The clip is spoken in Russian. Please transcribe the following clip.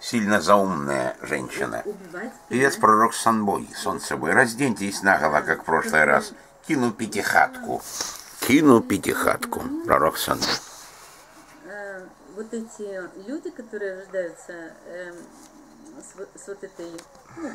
Сильно заумная женщина. Певец пророк Санбой, солнце бой, разденьтесь наголо, как в прошлый раз. Кину пятихатку. Кину пятихатку. Пророк Санбой. Э, вот эти люди, которые рождаются э, с, с вот этой, ну,